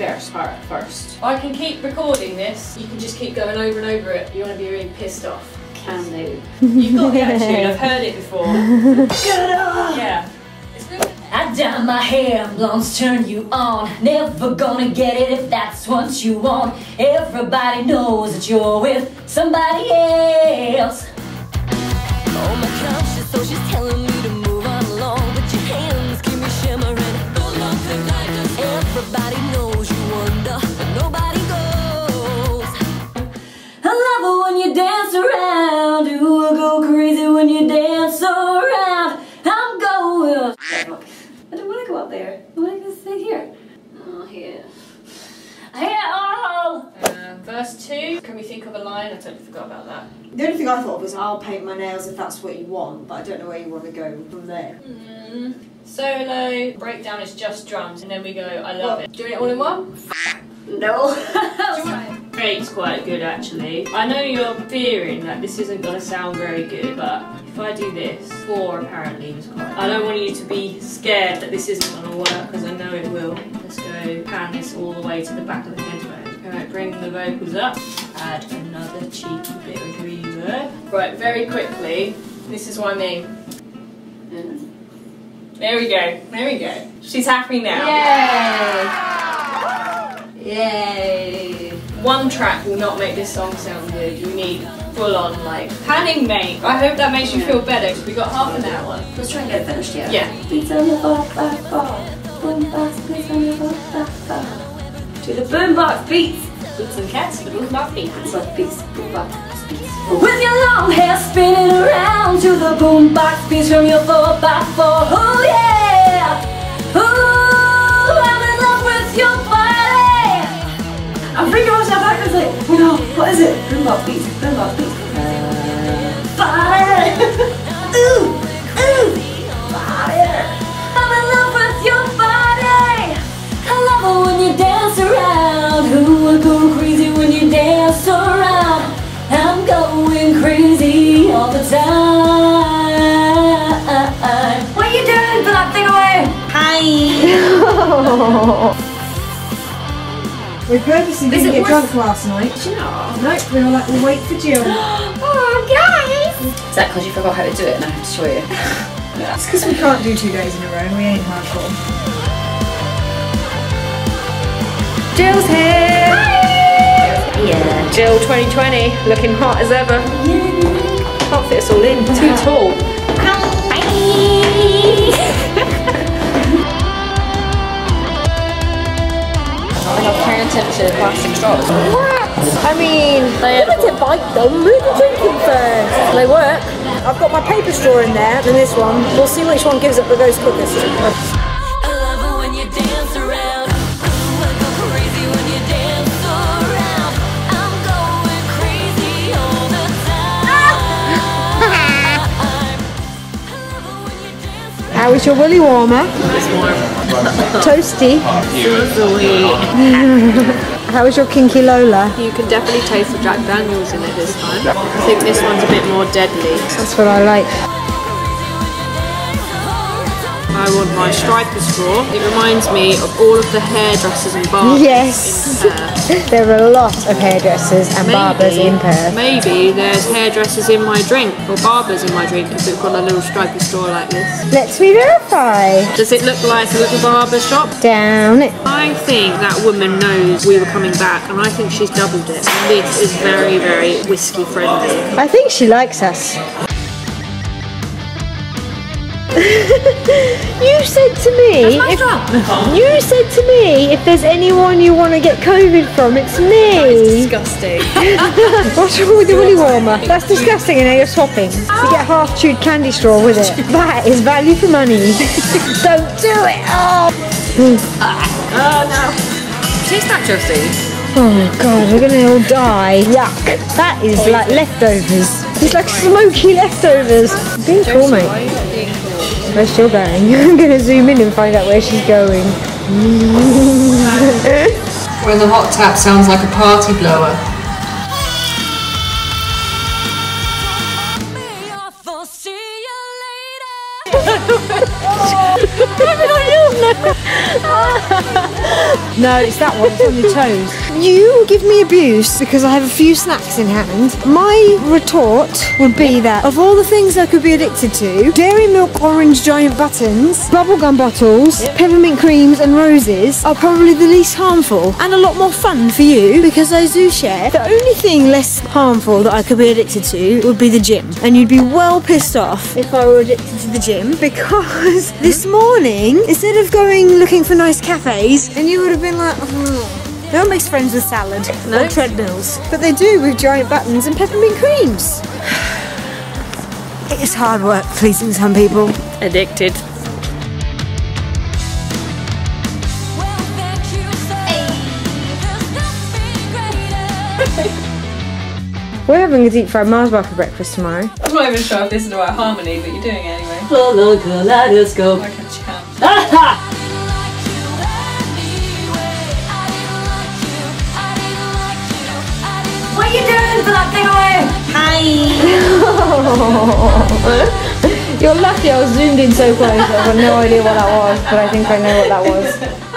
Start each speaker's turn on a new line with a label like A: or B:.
A: verse part first. I can keep recording this. You can just keep going over and over it. You want to be really pissed off.
B: Can do.
A: You've got the attitude. I've heard it before. Yeah. It's good.
B: I dye my hair, blondes turn you on. Never gonna get it if that's what you want. Everybody knows that you're with somebody else.
C: Oh my gosh, so she's telling me
B: don't want to there. I want to stay here. Oh, here. Here, oh!
A: Uh, verse 2. Can we think of a line? I totally forgot about that.
D: The only thing I thought of was I'll paint my nails if that's what you want, but I don't know where you want to go from there.
A: Mm. Solo, breakdown is just drums, and then we go, I love it. Doing it all in one?
B: No.
A: Drake's quite good actually. I know you're fearing that this isn't gonna sound very good, but if I do this, four apparently was quite. I don't want you to be scared that this isn't gonna work because I know it will. Let's go pan this all the way to the back of the headphone. Alright, bring the vocals up. Add another cheeky bit of reverb. Right, very quickly. This is what I mean. There we go. There we go. She's happy now.
B: Yay! Yay!
A: One track will not make this song sound good. You need full on like panning mate. I hope that makes you feel better because we got half an hour.
B: Let's try and get it finished, yeah?
A: Yeah.
B: Beats beats. To the boombox beats.
A: Boots and cats, the boom bop beat.
B: Boombox beats, boombox beats. With your long hair spinning around to the boombox beats from your 4x4. What is it? Boombox beats, boombox beats. Uh, body. ooh, ooh, body. I'm in love with your body. I love it when you dance around. Ooh, I go crazy when you dance around. I'm going crazy all the time. What are you doing? Put that thing away. Hi.
D: We purposely
B: Is
D: didn't get
B: worth-
D: drunk last night. No, we were like, we'll wait for Gill.
B: oh, guys. Is that because you forgot how to do it and I have to show you?
D: It's because we can't do two days in a row and we ain't hardcore.
A: Gill's here.
B: Yeah.
A: Gill 2020, looking hot as ever. Can't fit us all in. Too tall.
B: To plastic straws.
E: I mean, I wanted to bite them. Who the drinking first? They work. I've got my paper straw in there and this one. We'll see which one gives up the ghost quickest.
C: I love it when you dance around. Ooh, I go crazy when you dance around. I'm going crazy all the time. I love it when you dance around.
E: How is your willy warmer? Toasty. How is your kinky Lola?
A: You can definitely taste the Jack Daniels in it this time. I think this one's a bit more deadly.
E: That's what I like.
A: I want my striper straw. It reminds me of all of the hairdressers and barbers
E: Yes.
A: in Perth.
E: There are a lot of hairdressers and barbers in Perth.
A: maybe there's hairdressers in my drink or barbers in my drink if we've got a little stripy straw like this.
E: Let's re-verify.
A: Does it look like a little barber shop?
E: Down it.
A: I think that woman knows we were coming back and I think she's doubled it. This is very, very whiskey friendly.
E: I think she likes us. you said to me, if, you said to me, if there's anyone you want to get COVID from, it's me.
A: Disgusting.
E: What's wrong with the willy warmer? That's disgusting, and now you're swapping. You get ah. half chewed candy straw with it. That is value for money. Don't do it. Oh. Ah.
A: oh no. Taste that, Josie.
E: oh my god, we're gonna all die. Yuck. That is like leftovers. It's like smoky leftovers. Being cool, mate. Where's Gill going? I'm gonna zoom in and find out where she's going.
F: When the hot tap sounds like a party blower.
C: Me off, you later.
E: No, it's that one. It's on your toes. You give me abuse because I have a few snacks in hand. My retort would be that of all the things I could be addicted to, dairy milk orange giant buttons, bubblegum bottles, peppermint creams, and roses are probably the least harmful and a lot more fun for you because I do share. The only thing less harmful that I could be addicted to would be the gym, and you'd be well pissed off if I were addicted to the gym because mm-hmm. this morning instead of going looking for nice cafes, and you would have been like. "Oh, no one makes friends with salad or treadmills, but they do with giant buttons and peppermint creams. It's hard work pleasing some people.
A: Addicted.
C: Well, thank you, sir. There's nothing greater.
E: We're having a deep fried Mars bar for breakfast tomorrow.
F: I'm not even sure if this is the right harmony, but you're doing it anyway.
A: Follow kaleidoscope.
F: Like a champ.
B: Are you doing, black thing away?
E: You're lucky I was zoomed in so close. I've got no idea what that was, but I think I know what that was.